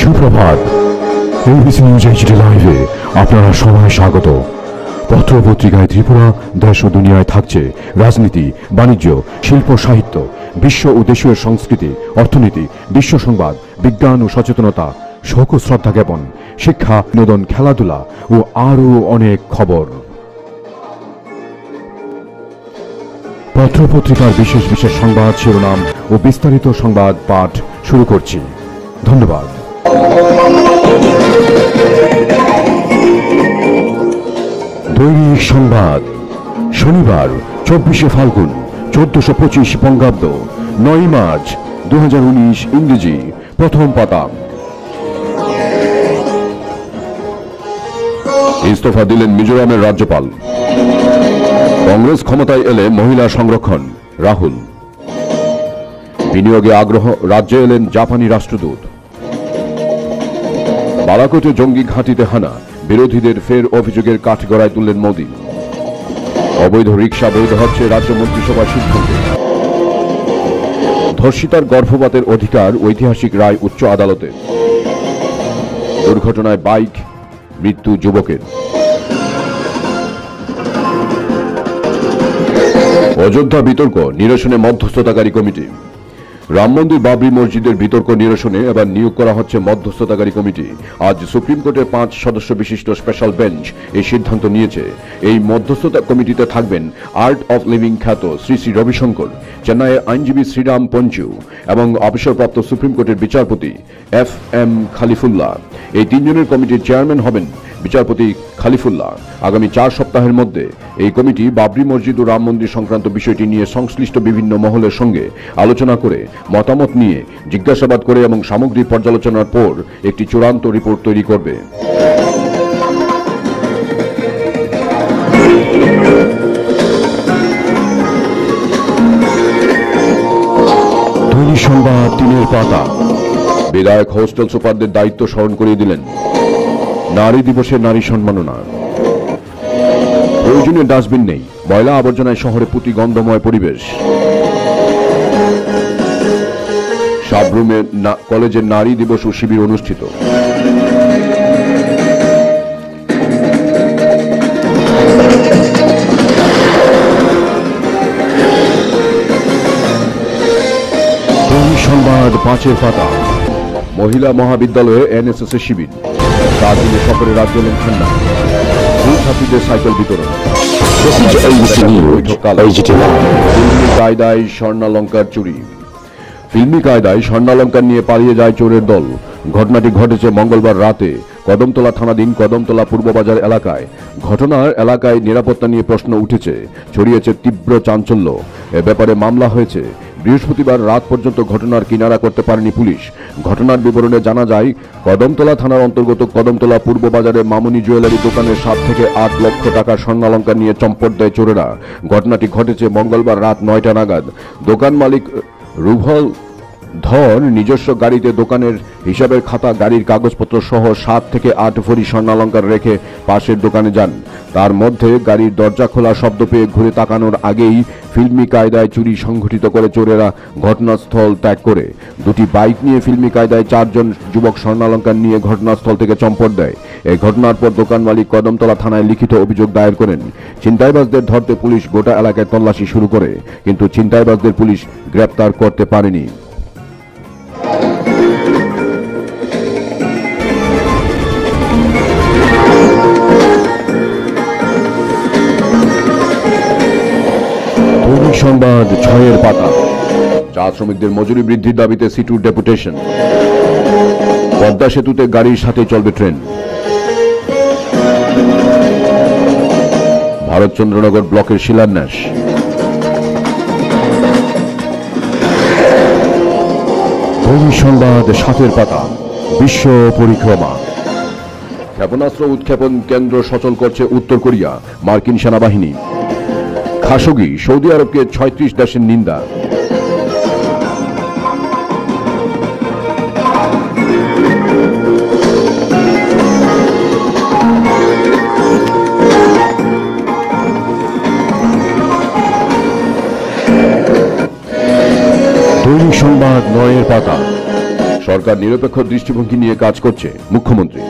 সুপ্রভাত। ABC news HD লাইভে আপনারা সবাই স্বাগত। পত্র পত্রিকায় ত্রিপুরা, দেশ ও দুনিয়ায় থাকছে রাজনীতি, বাণিজ্য, শিল্প, সাহিত্য, বিশ্ব ও দেশীয় সংস্কৃতি, অর্থনীতি, বিশ্ব সংবাদ, বিজ্ঞান ও সচেতনতা, শোক ও শ্রদ্ধা জ্ঞাপন, শিক্ষা, বিনোদন, খেলাধুলা ও আরও অনেক খবর। পত্রপত্রিকার বিশেষ বিশেষ সংবাদ শিরোনাম ও বিস্তারিত সংবাদ পাঠ শুরু করছি। ধন্যবাদ। দৈনিক সংবাদ, শনিবার, চব্বিশে ফাল্গুন, চোদ্দশো পঁচিশ বঙ্গাব্দ, নয় মার্চ দু হাজার উনিশ ইংরেজি, প্রথম পাতা। ইস্তফা দিলেন মিজোরামের রাজ্যপাল। কংগ্রেস ক্ষমতায় এলে মহিলা সংরক্ষণ, রাহুল। বিনিয়োগে আগ্রহ, রাজ্যে এলেন জাপানি রাষ্ট্রদূত। বালাকোটে জঙ্গি ঘাঁটিতে হানা, বিরোধীদের ফের অভিযোগের কাঠগড়ায় তুললেন মোদী। অবৈধ রিক্সা বৈধ হচ্ছে রাজ্য মন্ত্রিসভার সিদ্ধান্ত। ধর্ষিতার গর্ভপাতের অধিকার ঐতিহাসিক রায় উচ্চ আদালতে। দুর্ঘটনায় বাইক, মৃত্যু যুবকের। অযোধ্যা বিতর্ক, নিরসনে মধ্যস্থতাকারী কমিটি। রাম মন্দির বাবরি মসজিদের বিতর্ক নিরসনে এবার নিয়োগ করা হচ্ছে মধ্যস্থতাকারী কমিটি। আজ সুপ্রিম কোর্টের পাঁচ সদস্য বিশিষ্ট স্পেশাল বেঞ্চ এই সিদ্ধান্ত নিয়েছে। এই মধ্যস্থতা কমিটিতে থাকবেন আর্ট অফ লিভিং খ্যাত শ্রী শ্রী রবিশঙ্কর, চেন্নাইয়ের আইনজীবী শ্রীরাম পঞ্চু এবং অবসরপ্রাপ্ত সুপ্রিম কোর্টের বিচারপতি এফ এম খালিফুল্লাহ। এই তিনজনের কমিটির চেয়ারম্যান হবেন বিচারপতি খালিফুল্লাহ। আগামী চার সপ্তাহের মধ্যে এই কমিটি বাবরি মসজিদ ও রাম মন্দির সংক্রান্ত বিষয়টি নিয়ে সংশ্লিষ্ট বিভিন্ন মহলের সঙ্গে আলোচনা করে মতামত নিয়ে জিজ্ঞাসাবাদ করে এবং সামগ্রিক পর্যালোচনার পর একটি চূড়ান্ত রিপোর্ট তৈরি করবে। সংবাদ দিনের পাতা। বিধায়ক হোস্টেল সুপারদের দায়িত্ব স্মরণ করিয়ে দিলেন। নারী দিবসের নারী সম্মাননা প্রয়োজনীয় ডাস্টবিন নেই। ময়লা আবর্জনায় শহরে প্রতি গন্ধময় পরিবেশ। সাবরুমে কলেজের নারী দিবস ও শিবির অনুষ্ঠিত। সংবাদ পাঁচের পাতা মহিলা মহাবিদ্যালয়ে এনএসএস শিবির। দিনে সফরে রাজ্য এলেন ঠান্ডা। স্কুল ছাত্রীদের সাইকেল বিতরণ. ফিল্মি কায়দায় স্বর্ণালঙ্কার চুরি। ফিল্মি কায়দায় স্বর্ণালঙ্কার নিয়ে পালিয়ে যায় চোরের দল। ঘটনাটি ঘটেছে মঙ্গলবার রাতে কদমতলা থানাধীন কদমতলা পূর্ববাজার এলাকায়। ঘটনার এলাকায় নিরাপত্তা নিয়ে প্রশ্ন উঠেছে। ছড়িয়েছে তীব্র চাঞ্চল্য। এ ব্যাপারে মামলা হয়েছে। বৃহস্পতিবার রাত পর্যন্ত ঘটনার কিনারা করতে পারেনি পুলিশ। ঘটনার বিবরণে জানা যায়, কদমতলা থানার অন্তর্গত কদমতলা পূর্ব বাজারে মামুনি জুয়েলারি দোকানের সাত থেকে আট লক্ষ টাকার স্বর্ণালঙ্কার নিয়ে চম্পট দেয় চোরেরা। ঘটনাটি ঘটেছে মঙ্গলবার রাত নয়টা নাগাদ। দোকান মালিক রুভল ধর নিজস্ব গাড়িতে দোকানের হিসাবের খাতা, গাড়ির কাগজপত্র সহ সাত থেকে আট ভরি স্বর্ণালঙ্কার রেখে পাশের দোকানে যান। তার মধ্যে গাড়ির দরজা খোলা শব্দ পেয়ে ঘুরে তাকানোর আগেই ফিল্মি কায়দায় চুরি সংঘটিত করে চোরেরা ঘটনাস্থল ত্যাগ করে। দুটি বাইক নিয়ে ফিল্মি কায়দায় চারজন যুবক স্বর্ণালঙ্কার নিয়ে ঘটনাস্থল থেকে চম্পট দেয়। এই ঘটনার পর দোকান মালিক কদমতলা থানায় লিখিত অভিযোগ দায়ের করেন। ছিনতাইবাজদের ধরতে পুলিশ গোটা এলাকায় তল্লাশি শুরু করে, কিন্তু ছিনতাইবাজদের পুলিশ গ্রেপ্তার করতে পারেনি। সংবাদ ছয়ের পাতা। চা শ্রমিকদের মজুরি বৃদ্ধির দাবিতে সিটুর ডেপুটেশন। পদ্মা সেতুতে গাড়ির সাথে চলবে ট্রেন। ভারতচন্দ্রনগর ব্লকের শিলান্যাস। সংবাদ সাতের পাতা, বিশ্ব পরিক্রমা। ক্ষেপণাস্ত্র উৎক্ষেপণ কেন্দ্র সচল করছে উত্তর কোরিয়া, মার্কিন সেনাবাহিনী। খাশোগি সৌদি আরবকে ছয়ত্রিশ দেশের নিন্দা। দৈনিক সংবাদ, নয়ের পাতা। সরকার নিরপেক্ষ দৃষ্টিভঙ্গি নিয়ে কাজ করছে মুখ্যমন্ত্রী।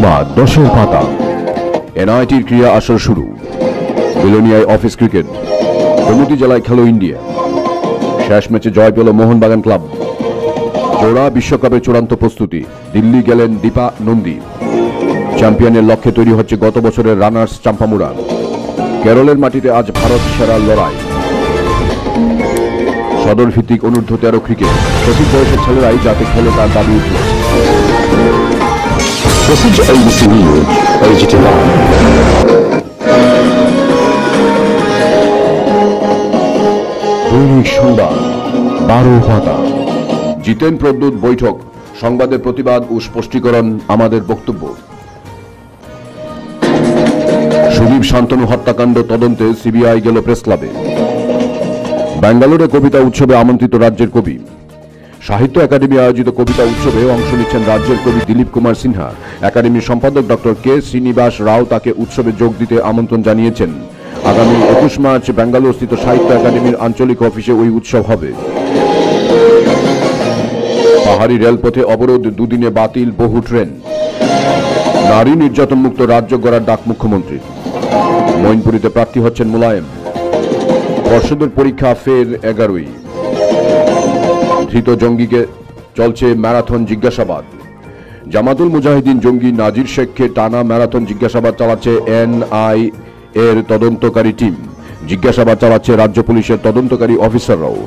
সংবাদ, দশের পাতা। এনআইটির ক্রীড়া আসর শুরু। বিলোনিয়ায় অফিস ক্রিকেট। গোমতী জেলায় খেলো ইন্ডিয়া। শেষ ম্যাচে জয় পেল মোহনবাগান ক্লাব। জোড়া বিশ্বকাপের চূড়ান্ত প্রস্তুতি। দিল্লি গেলেন দীপা নন্দী। চ্যাম্পিয়নের লক্ষ্যে তৈরি হচ্ছে গত বছরের রানার্স চাম্পামুরা কেরলের মাটিতে আজ ভারত সেরার লড়াই। সদর ভিত্তিক অনূর্ধ্ব তেরো ক্রিকেট। সঠিক বয়সের ছেলেরাই যাতে খেলে তার দাবি উঠল। To ABC News, AGT Live. দৈনিক সংবাদ বারো পাতা জিতেন প্রদ্যুৎ বৈঠক সংবাদের প্রতিবাদ ও স্পষ্টীকরণ আমাদের বক্তব্য। সুদীপ শান্তনু হত্যাকাণ্ড তদন্তে সিবিআই গেল প্রেস ক্লাবে ব্যাঙ্গালোরে কবিতা উৎসবে আমন্ত্রিত রাজ্যের কবি। সাহিত্য একাডেমি আয়োজিত কবিতা উৎসবে অংশ নিচ্ছেন রাজ্যের কবি দিলীপ কুমার সিনহা। একাডেমির সম্পাদক ডক্টর কে শ্রীনিবাস রাও তাকে উৎসবে যোগ দিতে আমন্ত্রণ জানিয়েছেন। আগামী একুশ মার্চ ব্যাঙ্গালোর স্থিত সাহিত্য একাডেমির আঞ্চলিক অফিসে ওই উৎসব হবে। পাহাড়ি রেলপথে অবরোধ, দুদিনে বাতিল, বহু ট্রেন। নারী নির্যাতন মুক্ত রাজ্য গড়ার ডাক মুখ্যমন্ত্রীর মৈনপুরীতে প্রার্থী হচ্ছেন মুলায়েম। পর্ষদের পরীক্ষা ফের এগারোই। ধৃত জঙ্গিকে চলছে ম্যারাথন জিজ্ঞাসাবাদ। জামাতুল মুজাহিদিন জঙ্গি নাজির শেখকে টানা ম্যারাথন জিজ্ঞাসাবাদ চালাচ্ছে এনআই এর তদন্তকারী টিম। জিজ্ঞাসাবাদ চালাচ্ছে রাজ্য পুলিশের তদন্তকারী অফিসাররাও।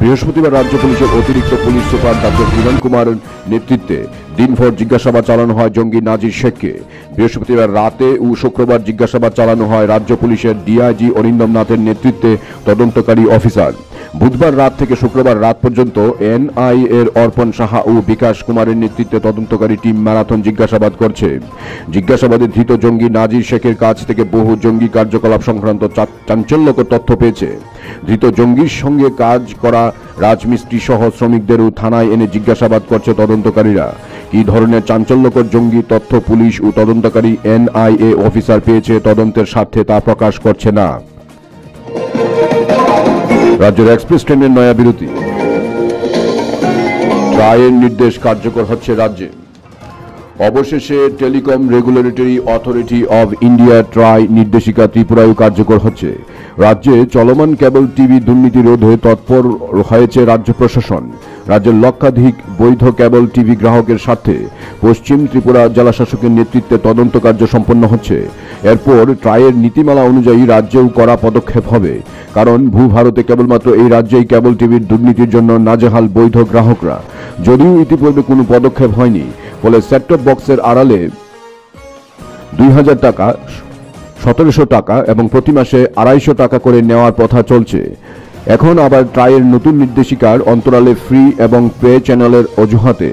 বৃহস্পতিবার রাজ্য পুলিশের অতিরিক্ত police super doctor Kiran Kumar নেতৃত্বে দিনভর জিজ্ঞাসাবাদ চালানো হয় জঙ্গি নাজির শেখকে। বৃহস্পতিবার রাতে ও শুক্রবার জিজ্ঞাসাবাদ চালানো হয় রাজ্য পুলিশের ডিআইজি অরিন্দম নাথের নেতৃত্বে তদন্তকারী অফিসার। বুধবার রাত থেকে শুক্রবার রাত পর্যন্ত এনআই এর অর্পণ সাহা ও বিকাশ কুমারের নেতৃত্বে তদন্তকারী টিম ম্যারাথন জিজ্ঞাসাবাদ করছে। জিজ্ঞাসাবাদে ধৃত জঙ্গি নাজির শেখের কাছ থেকে বহু জঙ্গি কার্যকলাপ সংক্রান্ত চাঞ্চল্যকর তথ্য পেয়েছে। ধৃত জঙ্গির সঙ্গে কাজ করা রাজমিস্ত্রি সহ শ্রমিকদেরও থানায় এনে জিজ্ঞাসাবাদ করছে তদন্তকারীরা। কি ধরনের চাঞ্চল্যকর জঙ্গি তথ্য পুলিশ ও তদন্তকারী এনআইএ অফিসার পেয়েছে তদন্তের স্বার্থে তা প্রকাশ করছে না। রাজ্যের এক্সপ্রেস ট্রেনের নয়া বিরতি। ট্রায়ের নির্দেশ কার্যকর হচ্ছে রাজ্যে। অবশেষে telecom regulatory authority of India TRAI নির্দেশিকা ত্রিপুরায়ও কার্যকর হচ্ছে। রাজ্যে চলমান কেবল টিভি দুর্নীতি রোধে তৎপর হয়েছে রাজ্য প্রশাসন। রাজ্যের লক্ষাধিক বৈধ কেবল টিভি গ্রাহকের স্বার্থে পশ্চিম ত্রিপুরা জেলা শাসকের নেতৃত্বে তদন্ত কার্য সম্পন্ন হচ্ছে। এরপর ট্রায়ের নীতিমালা অনুযায়ী রাজ্যেও করা পদক্ষেপ হবে। কারণ ভূ ভারতে কেবলমাত্র এই রাজ্যেই কেবল টিভির দুর্নীতির জন্য নাজেহাল বৈধ গ্রাহকরা। যদিও ইতিপূর্বে কোনো পদক্ষেপ হয়নি ফলে সেটটপ বক্সের আড়ালে দুই হাজার টাকা সতেরোশো টাকা এবং প্রতি মাসে আড়াইশো টাকা করে নেওয়ার প্রথা চলছে। এখন আবার ট্রায়ের নতুন নির্দেশিকার অন্তরালে ফ্রি এবং পে চ্যানেলের অজুহাতে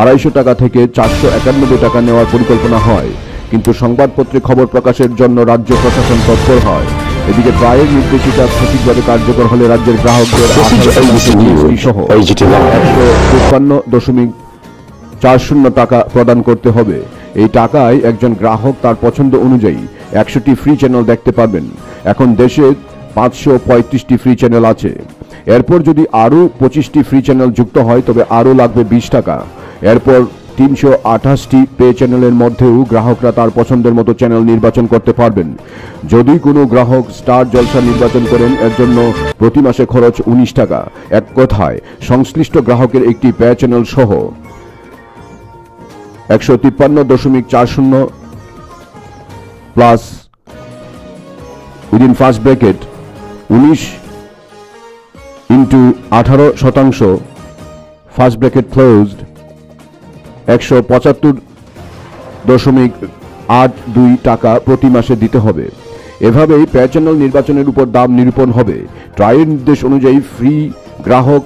আড়াইশো টাকা থেকে চারশো একানব্বই টাকা নেওয়ার পরিকল্পনা হয়। কিন্তু সংবাদপত্রে খবর প্রকাশের জন্য রাজ্য প্রশাসন তৎপর হয়। এদিকে ট্রায়ের নির্দেশিকা সঠিকভাবে কার্যকর হলে রাজ্যের গ্রাহকদের সহ একশো তিপ্পান্ন দশমিক চার শূন্য টাকা প্রদান করতে হবে। এই টাকায় একজন গ্রাহক তার পছন্দ অনুযায়ী একশোটি ফ্রি চ্যানেল দেখতে পারবেন। এখন দেশে পাঁচশো পঁয়ত্রিশটি ফ্রি চ্যানেল আছে। এরপর যদি আরও পঁচিশটি ফ্রি চ্যানেল যুক্ত হয়, তবে আরও লাগবে বিশ টাকা। এরপর তিনশো আঠাশটি পে চ্যানেলের মধ্যেও গ্রাহকরা তার পছন্দের মতো চ্যানেল নির্বাচন করতে পারবেন। যদি কোনো গ্রাহক স্টার জলসা নির্বাচন করেন, এর জন্য প্রতি মাসে খরচ উনিশ টাকা। এক কথায়, সংশ্লিষ্ট গ্রাহকের একটি পে চ্যানেল সহ। একশো তিপ্পান্ন দশমিক চার শূন্য প্লাস উইদিন ফার্স্ট ব্র্যাকেট উনিশ ইন্টু আঠারো শতাংশ। ফার্স্ট ব্র্যাকেট ক্লোজড একশো পঁচাত্তর দশমিক আট দুই টাকা প্রতি মাসে দিতে হবে। এভাবেই পে চ্যানেল নির্বাচনের উপর দাম নিরূপণ হবে। ট্রায়ের নির্দেশ অনুযায়ী ফ্রি গ্রাহক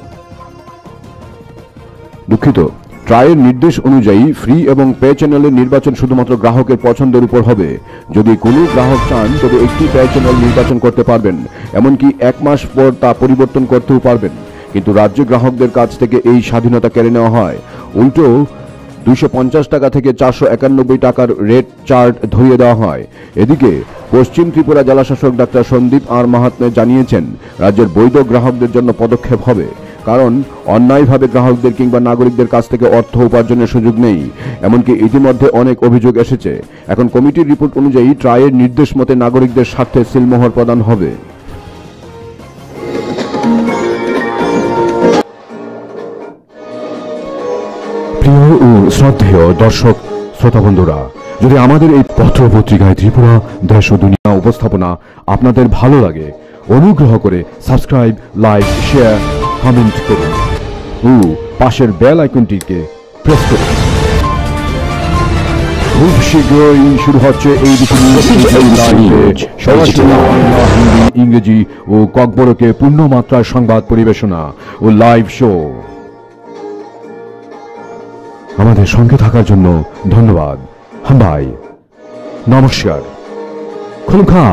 দুঃখিত। ট্রায়ের নির্দেশ অনুযায়ী ফ্রি এবং পে চ্যানেলের নির্বাচন শুধুমাত্র গ্রাহকের পছন্দের উপর হবে। যদি কোনো গ্রাহক চান, তবে একটি পে চ্যানেল নির্বাচন করতে পারবেন, এমনকি এক মাস পর তা পরিবর্তন করতেও পারবেন। কিন্তু রাজ্য গ্রাহকদের কাছ থেকে এই স্বাধীনতা কেড়ে নেওয়া হয়। উল্টো দুশো পঞ্চাশ টাকা থেকে চারশো একানব্বই টাকার রেট চার্ট ধরিয়ে দেওয়া হয়। এদিকে, পশ্চিম ত্রিপুরা জেলাশাসক ডাক্তার সন্দীপ আর মাহাত্মে জানিয়েছেন, রাজ্যের বৈধ গ্রাহকদের জন্য পদক্ষেপ হবে। কারণ অন্যায়ভাবে গ্রাহকদের কিংবা নাগরিকদের কাছ থেকে অর্থ উপার্জনের সুযোগ নেই। এমনকি ইতিমধ্যে অনেক অভিযোগ এসেছে। এখন কমিটির রিপোর্ট অনুযায়ী ট্রায়ের নির্দেশ মতে নাগরিকদের স্বার্থে সিলমোহর প্রদান হবে। প্রিয় ও শ্রদ্ধেয় দর্শক, শ্রোতা বন্ধুরা, যদি আমাদের এই পত্র পত্রিকায় ত্রিপুরা, দেশ ও দুনিয়া উপস্থাপনা আপনাদের ভালো লাগে, অনুগ্রহ করে সাবস্ক্রাইব, লাইক, শেয়ার কমেন্ট করুন। ও পাশের বেল আইকনটিকে প্রেস করুন। খুব শীঘ্রই শুরু হচ্ছে এই সরাসরি বাংলা, হিন্দি ইংরেজি ও ককবরকে পূর্ণ মাত্রার সংবাদ পরিবেশনা ও লাইভ শো আমাদের সঙ্গে থাকার জন্য ধন্যবাদ। হাম্বাই নমস্কার। খুলখা